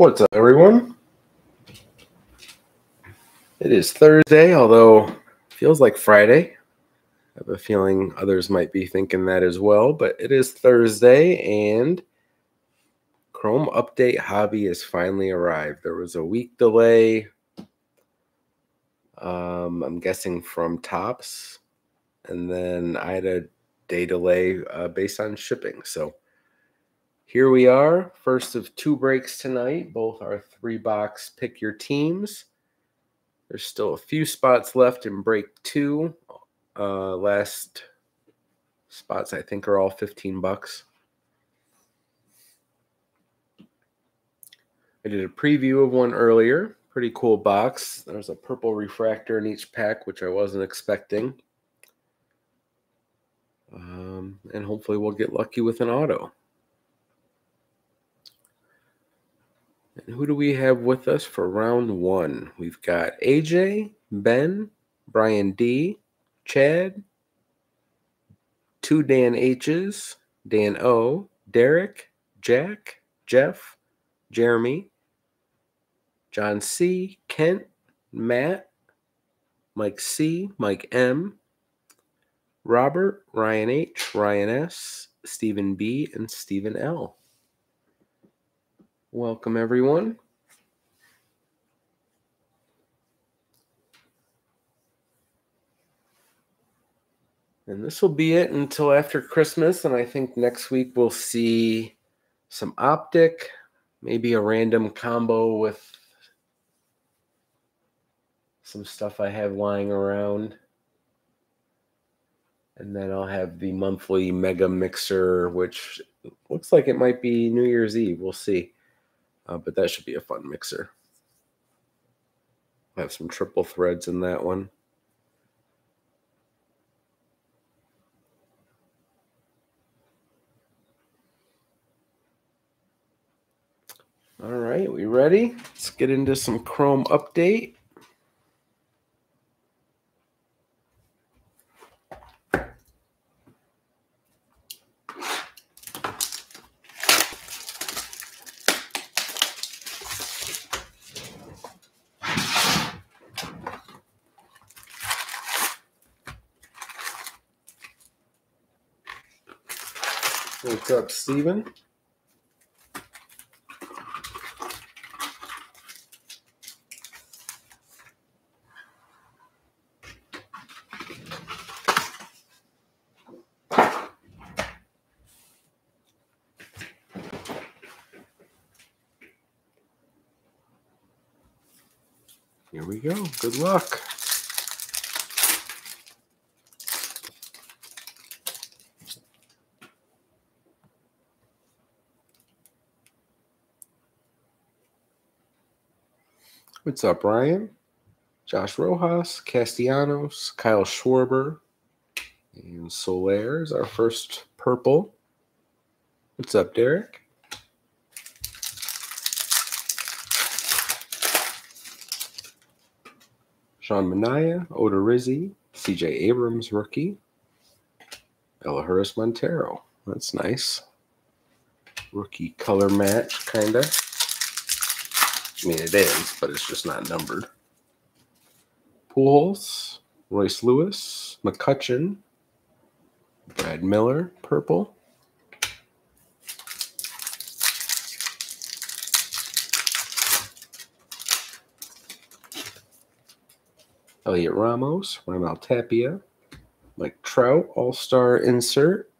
What's up, everyone? It is Thursday, although feels like Friday. I have a feeling others might be thinking that as well, but it is Thursday and Chrome Update Hobby has finally arrived. There was a week delay. Um, I'm guessing from Topps, and then I had a day delay uh, based on shipping. So here we are, first of two breaks tonight. Both are three box pick your teams. There's still a few spots left in break two. Uh, last spots, I think, are all 15 bucks. I did a preview of one earlier. Pretty cool box. There's a purple refractor in each pack, which I wasn't expecting. Um, and hopefully we'll get lucky with an auto. And who do we have with us for round one? We've got AJ, Ben, Brian D, Chad, two Dan H's, Dan O, Derek, Jack, Jeff, Jeremy, John C, Kent, Matt, Mike C, Mike M, Robert, Ryan H, Ryan S, Stephen B, and Stephen L. Welcome, everyone. And this will be it until after Christmas. And I think next week we'll see some optic, maybe a random combo with some stuff I have lying around. And then I'll have the monthly mega mixer, which looks like it might be New Year's Eve. We'll see. Uh, but that should be a fun mixer. I have some triple threads in that one. All right, we ready? Let's get into some Chrome update. What's up, Steven? Here we go. Good luck. What's up, Ryan? Josh Rojas, Castellanos, Kyle Schwarber, and Soler is our first purple. What's up, Derek? Sean Manaea, Odorizzi, CJ Abrams, rookie. Elehuris Montero. That's nice. Rookie color match, kind of. I mean, it is, but it's just not numbered. Pujols, Royce Lewis, McCutchen, Brad Miller, purple. Heliot Ramos, Raimel Tapia, Mike Trout, All Star insert,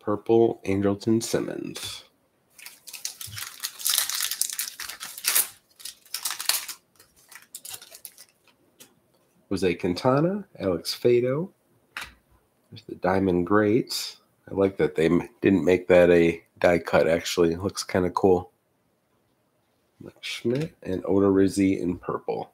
purple Andrelton Simmons. Jose Quintana, Alex Faedo. There's the Diamond Greats. I like that they didn't make that a die cut, actually. It looks kind of cool. Schmidt and Odorizzi in purple.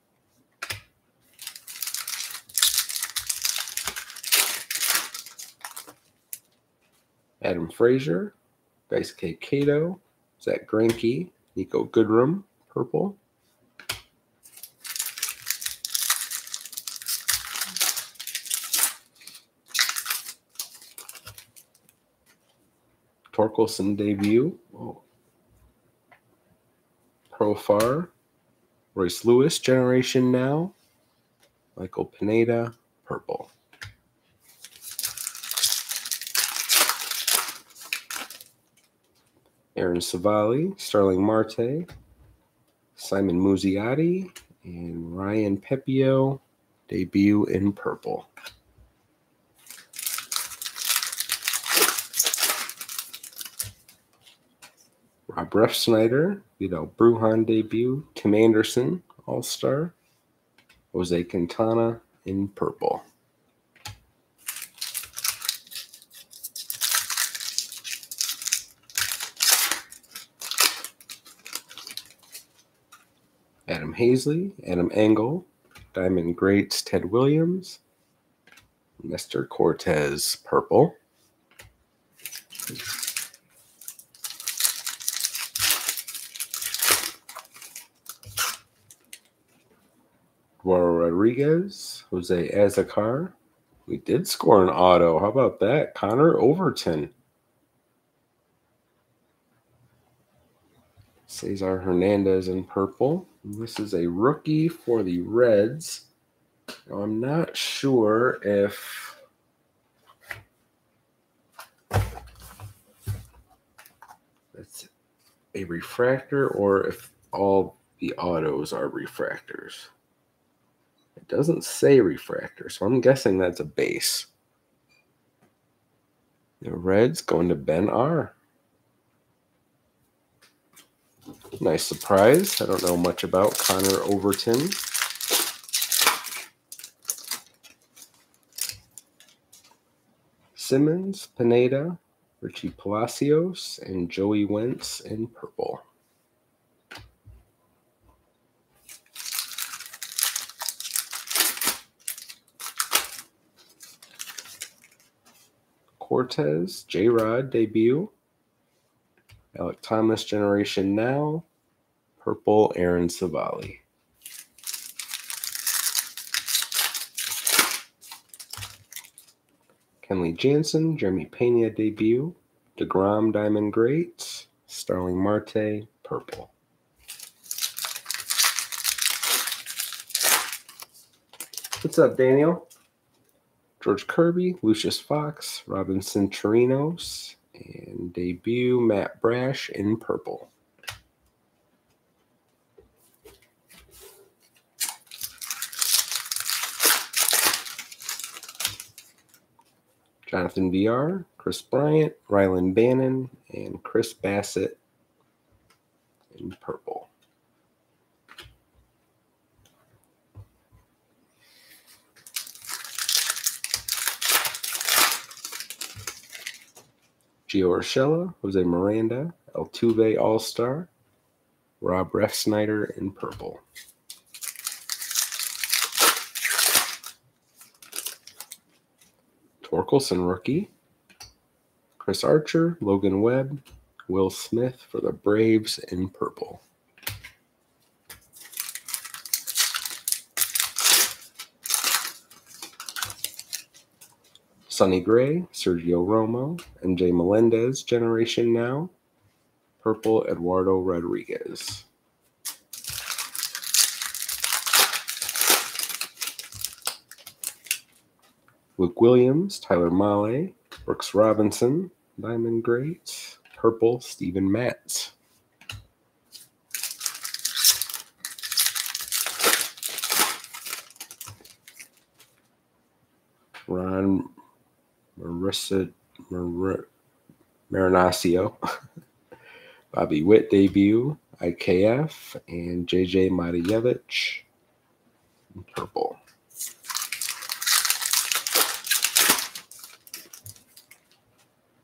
Adam Frazier, Daisuke Kato, Zack Greinke, Niko Goodrum, purple. Torkelson debut. Oh. Profar, Royce Lewis, Generation Now, Michael Pineda, purple. Aaron Civale, Starling Marte, Simon Muzziotti, and Ryan Pepiot, debut in purple. Rob you know, Brujan debut, Tim Anderson, All Star, Jose Quintana in purple. Adam Haseley, Adam Engel, Diamond Greats, Ted Williams, Mr. Cortes, purple. Eduardo Rodriguez, Jose Azocar. We did score an auto. How about that? Connor Overton. Cesar Hernandez in purple. This is a rookie for the Reds. Now, I'm not sure if it's a refractor or if all the autos are refractors. Doesn't say refractor, so I'm guessing that's a base. The Reds going to Ben R. Nice surprise. I don't know much about Connor Overton. Simmons, Pineda, Richie Palacios, and Joey Wentz in purple. Cortes, J Rod debut. Alek Thomas Generation Now, Purple Aaron Civale. Kenley Jansen, Jeremy Pena debut, DeGrom Diamond Greats, Starling Marte, Purple. What's up, Daniel? George Kirby, Lucius Fox, Robinson Torinos, and debut Matt Brash in purple. Jonathan VR, Kris Bryant, Rylan Bannon, and Chris Bassitt in purple. Gio Urshela, Jose Miranda, Altuve All Star, Rob Refsnyder in purple. Torkelson rookie, Chris Archer, Logan Webb, Will Smith for the Braves in purple. Sonny Gray, Sergio Romo, and Jay Melendez Generation Now. Purple Eduardo Rodriguez. Luke Williams, Tyler Mahle, Brooks Robinson, Diamond Greats, Purple Steven Matz. Ron Marissa Mar- Marinaccio, Bobby Witt debut, IKF, and JJ Matijevic, purple.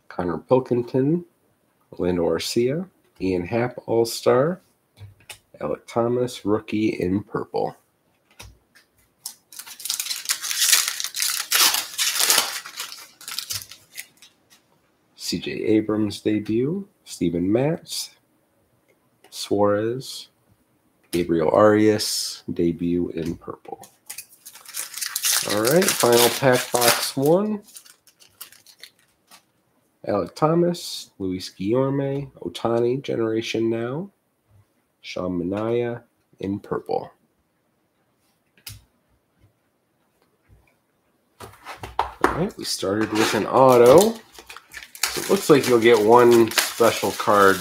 Connor Pilkington, Orlando Arcia, Ian Happ All Star, Alek Thomas rookie in purple. CJ Abrams debut, Steven Matz, Suarez, Gabriel Arias debut in purple. All right, final pack box one. Alek Thomas, Luis Guillorme, Ohtani, Generation Now, Sean Manaea in purple. All right, we started with an auto. Looks like you'll get one special card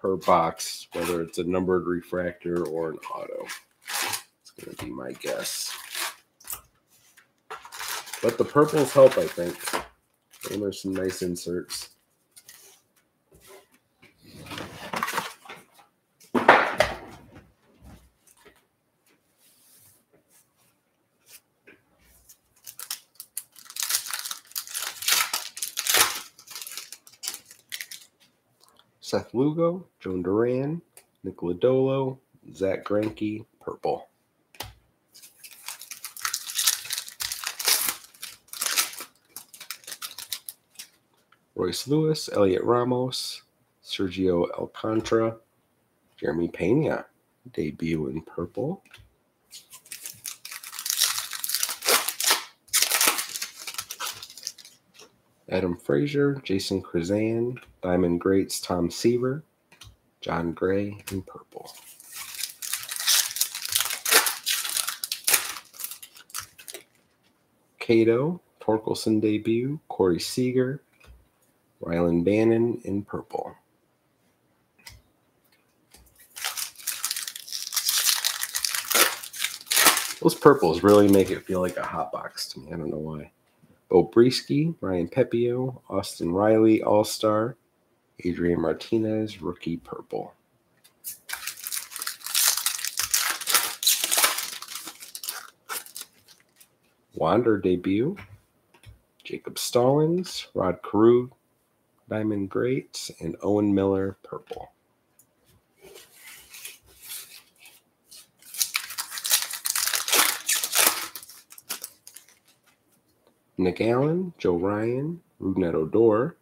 per box, whether it's a numbered refractor or an auto. It's going to be my guess. But the purples help, I think. And there's some nice inserts. Seth Lugo, Jhoan Duran, Nick Lodolo, Zack Greinke, purple. Royce Lewis, Heliot Ramos, Sergio Alcantara, Jeremy Pena, debut in purple. Adam Frazier, Jason Krizan, Diamond Greats, Tom Seaver, Jon Gray and purple. Cato, Torkelson debut, Corey Seager, Rylan Bannon in purple. Those purples really make it feel like a hot box to me. I don't know why. Brieske, Ryan Pepiot, Austin Riley, All Star, Adrian Martinez, rookie purple. Wander debut, Jacob Stallings, Rod Carew, Diamond Greats, and Owen Miller purple. Nick Allen, Joe Ryan, Rougned Odor.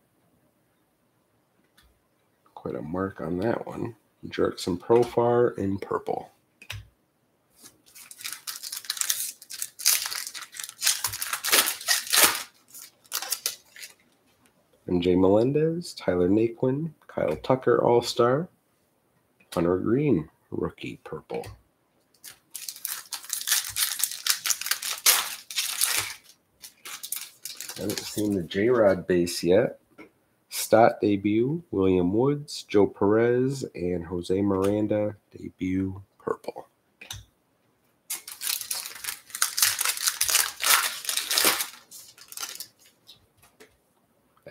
Quite a mark on that one. Jurickson Profar in purple. MJ Melendez, Tyler Naquin, Kyle Tucker All Star, Hunter Greene, rookie purple. I haven't seen the J Rod base yet. Stott debut, William Woods, Joe Perez, and Jose Miranda debut purple.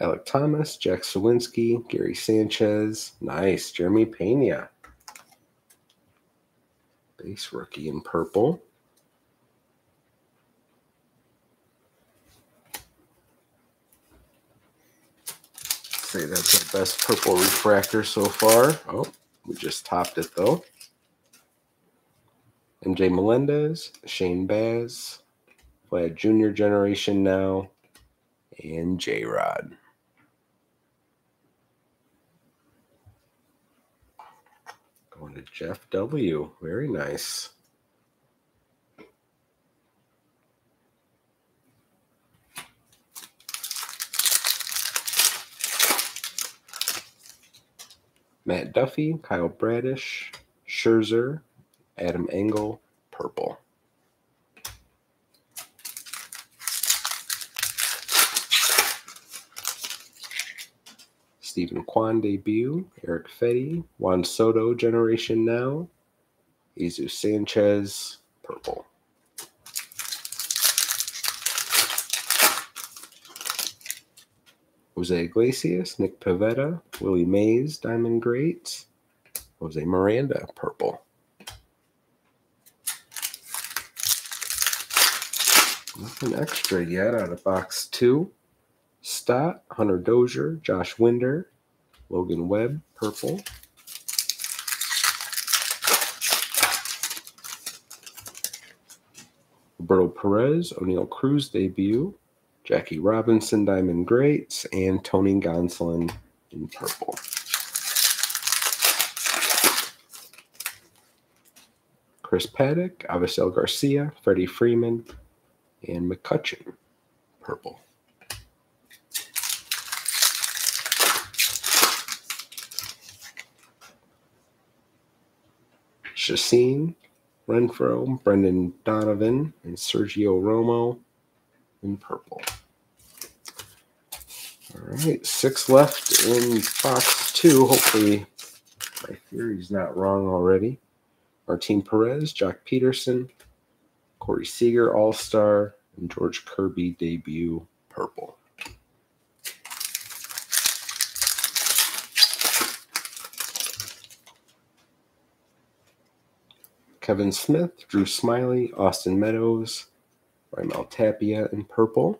Alek Thomas, Jack Suwinski, Gary Sanchez. Nice. Jeremy Pena. Base rookie in purple. Say that's our best purple refractor so far. Oh, we just topped it though. MJ Melendez, Shane Baz, Vlad Jr. generation now, and J Rod. Going to Jeff W. Very nice. Matt Duffy, Kyle Bradish, Scherzer, Adam Engel, purple. Steven Kwan debut, Eric Fedde, Juan Soto generation now, Jesus Sanchez, purple. Jose Iglesias, Nick Pivetta, Willie Mays, Diamond Greats, Jose Miranda, purple. Nothing extra yet out of box two. Stott, Hunter Dozier, Josh Winder, Logan Webb, purple. Roberto Perez, Oneil Cruz debut, Jackie Robinson, Diamond Greats, and Tony Gonsolin in purple. Chris Paddack, Avisail Garcia, Freddie Freeman, and McCutchen, purple. Chacin, Renfro, Brendan Donovan, and Sergio Romo in purple. All right, six left in box two. Hopefully, my theory's not wrong already. Martin Perez, Joc Pederson, Corey Seager, All Star, and George Kirby debut purple. Kevin Smith, Drew Smyly, Austin Meadows, Raimel Tapia in purple.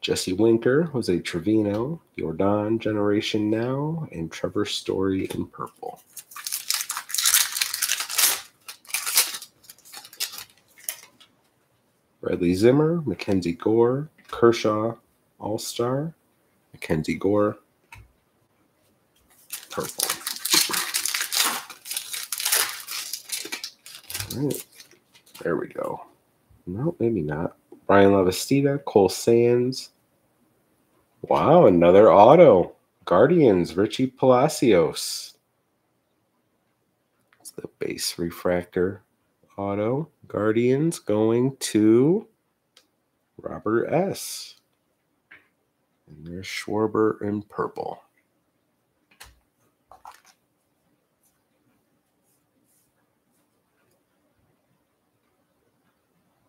Jesse Winker, Jose Trevino, Jordan Generation Now, and Trevor Story in purple. Bradley Zimmer, Mackenzie Gore, Kershaw, All Star, Mackenzie Gore, purple. All right. There we go. No, maybe not. Bryan Lavastida, Cole Sands. Wow, another auto. Guardians, Richie Palacios. It's the base refractor auto. Guardians going to Robert S. And there's Schwarber in purple.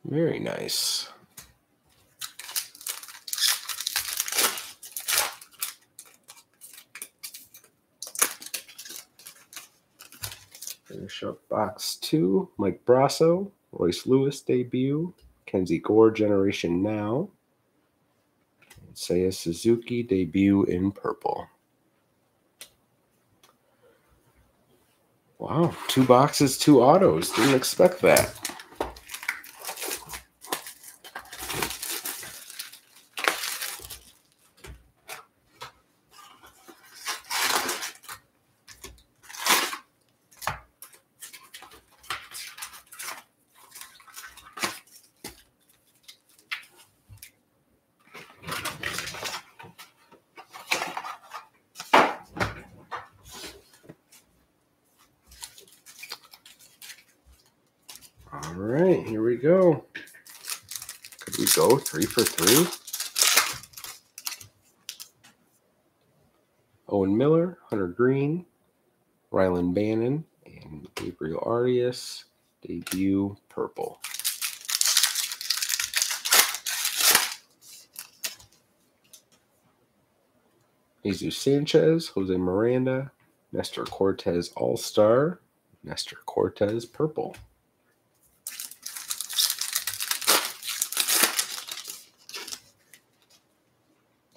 Very nice. Finish up box two. Mike Brasso, Royce Lewis debut, Kenzie Gore Generation Now, Seiya Suzuki debut in purple. Wow, two boxes, two autos. Didn't expect that. All right, here we go. Could we three for three? Owen Miller, Hunter Greene, Rylan Bannon, and Gabriel Arias, debut purple. Jesus Sanchez, Jose Miranda, Nestor Cortes All Star, Nestor Cortes purple.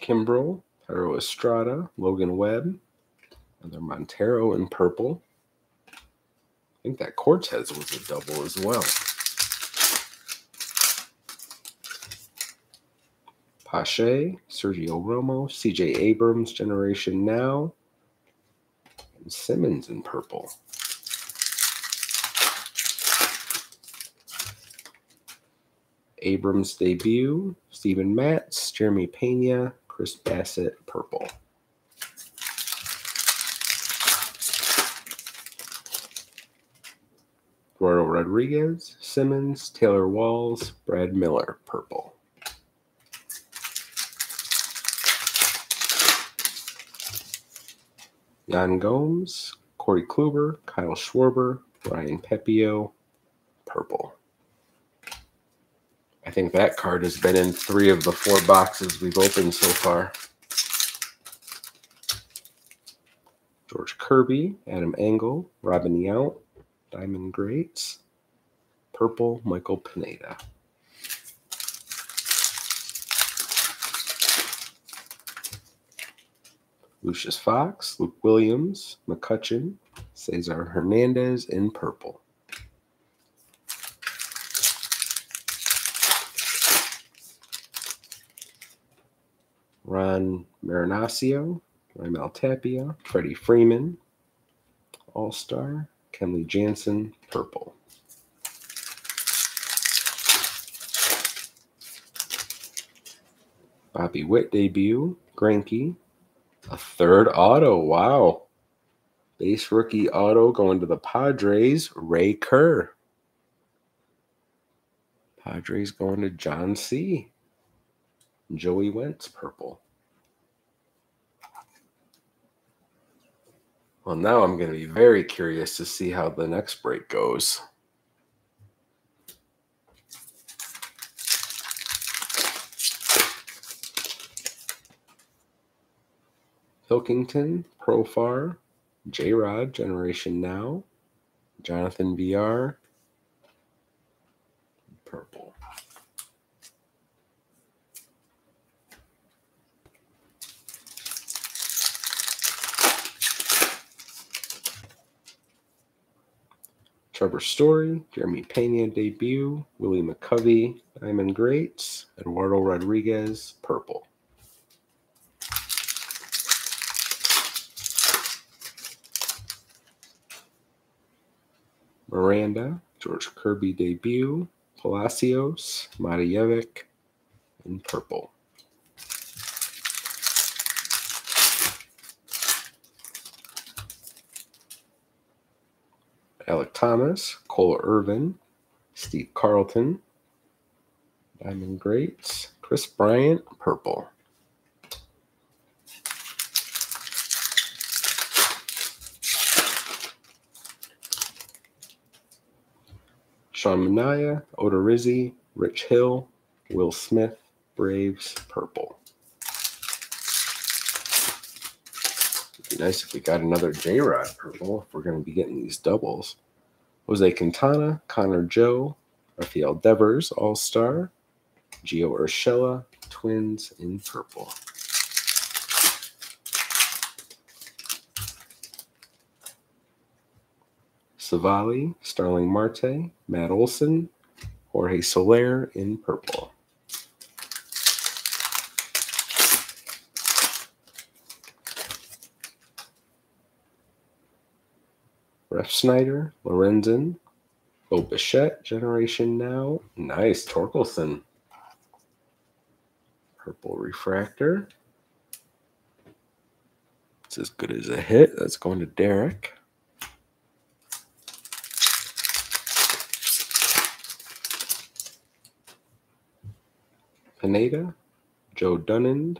Kimbrel, Pedro Estrada, Logan Webb, another Montero in purple. I think that Cortes was a double as well. Pache, Sergio Romo, CJ Abrams, Generation Now, and Simmons in purple. Abrams debut, Steven Matz, Jeremy Pena, Chris Bassitt purple. Eduardo Rodriguez, Simmons, Taylor Walls, Brad Miller, purple. Yan Gomes, Corey Kluber, Kyle Schwarber, Brian Pepiot, purple. I think that card has been in three of the four boxes we've opened so far. George Kirby, Adam Engel, Robin Yount, Diamond Greats, Purple, Michael Pineda. Lucius Fox, Luke Williams, McCutchen, Cesar Hernandez in purple. Ron Marinaccio, Raimel Tapia, Freddie Freeman, All Star, Kenley Jansen, purple. Bobby Witt debut, Greinke, A third auto. Wow. Base rookie auto going to the Padres, Ray Kerr. Padres going to John C. Joey Wentz, purple. Well, now I'm going to be very curious to see how the next break goes. Pilkington, Profar, J Rod, Generation Now, Jonathan VR, purple. Trevor Story, Jeremy Pena debut, Willie McCovey, Diamond Greats, Eduardo Rodriguez, purple. Miranda, George Kirby debut, Palacios, Matijevic, in purple. Alek Thomas, Cole Irvin, Steve Carlton, Diamond Greats, Kris Bryant, purple. Sean Manaea, Odorizzi, Rich Hill, Will Smith, Braves, purple. Be nice if we got another J Rod purple if we're going to be getting these doubles. Jose Quintana, Connor Joe, Rafael Devers, All Star, Gio Urshela, Twins in purple. Civale, Starling Marte, Matt Olson, Jorge Soler in purple. Refsnyder, Lorenzen, Bo Bichette, Generation Now. Nice. Torkelson. Purple Refractor. It's as good as a hit. That's going to Derek. Pineda, Joe Dunand,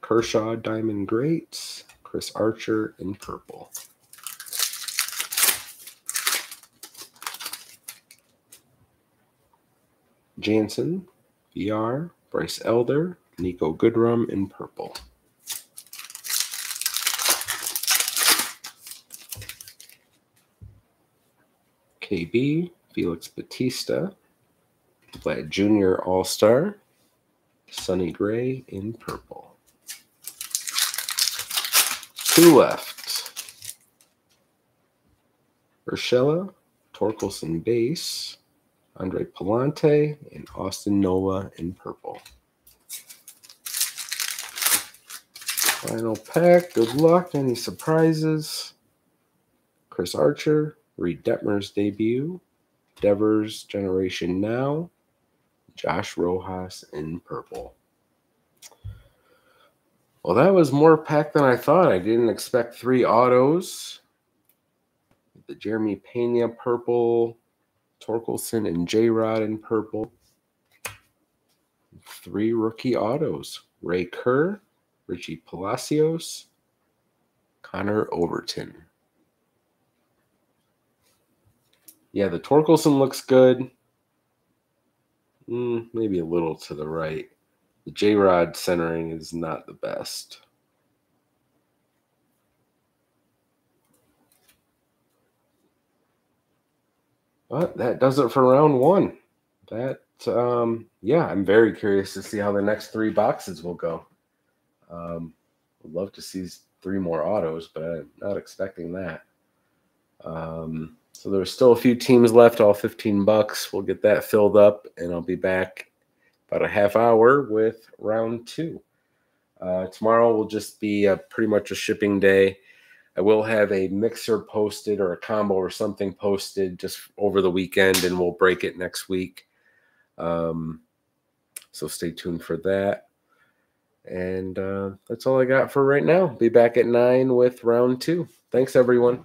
Kershaw Diamond Greats, Chris Archer in purple. Jansen, VR, Bryce Elder, Niko Goodrum in purple. KB, Felix Bautista, Vlad Jr. All Star, Sonny Gray in purple. Two left. Urshela, Torkelson base, Andre Pallante, and Austin Nola in purple. Final pack. Good luck. Any surprises? Chris Archer, Reid Detmers debut, Devers Generation Now, Josh Rojas in purple. Well, that was more packed than I thought. I didn't expect three autos. The Jeremy Pena purple, Torkelson and J Rod in purple. Three rookie autos Ray Kerr, Richie Palacios, Connor Overton. Yeah, the Torkelson looks good. Mm, maybe a little to the right. The J Rod centering is not the best. But that does it for round one. That, um, yeah, I'm very curious to see how the next three boxes will go. Um, would love to see three more autos, but I'm not expecting that. Um, so there's still a few teams left, all 15 bucks. We'll get that filled up, and I'll be back about a half hour with round two. Uh, tomorrow will just be a, pretty much a shipping day. I will have a mixer posted or a combo or something posted just over the weekend, and we'll break it next week. Um, so stay tuned for that. And uh, that's all I got for right now. Be back at nine with round two. Thanks, everyone.